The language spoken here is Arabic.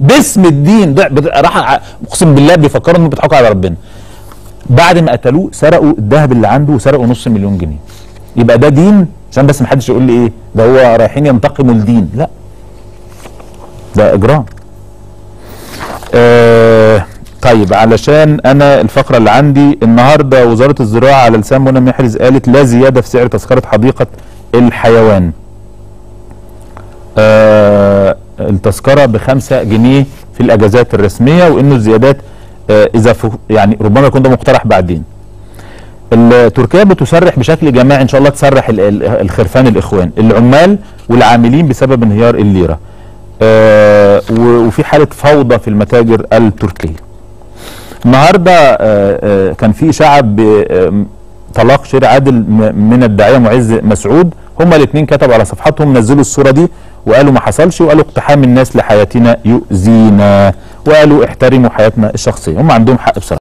باسم الدين راح اقسم بالله بيفكروا انهم بيضحكوا على ربنا. بعد ما قتلوه سرقوا الذهب اللي عنده وسرقوا نص مليون جنيه. يبقى ده دين؟ عشان بس ما حدش يقول لي إيه؟ ده هو رايحين ينتقموا الدين. لا. ده إجرام. آه طيب علشان أنا الفقرة اللي عندي النهارده وزارة الزراعة على لسان منى محرز قالت لا زيادة في سعر تذكرة حديقة الحيوان. آه التذكره بخمسة جنيه في الأجازات الرسمية وإنه الزيادات آه إذا يعني ربما يكون ده مقترح بعدين. تركيا بتسرح بشكل جماعي إن شاء الله تسرح ال- ال- الخرفان الإخوان العمال والعاملين بسبب انهيار الليرة. آه وفي حالة فوضى في المتاجر التركية. النهارده آه، كان في اشاعه بطلاق شير عادل من الداعية معز مسعود. هما الاثنين كتبوا على صفحاتهم نزلوا الصورة دي. وقالوا ما حصلش وقالوا اقتحام الناس لحياتنا يؤذينا وقالوا احترموا حياتنا الشخصية. هم عندهم حق بصراحة.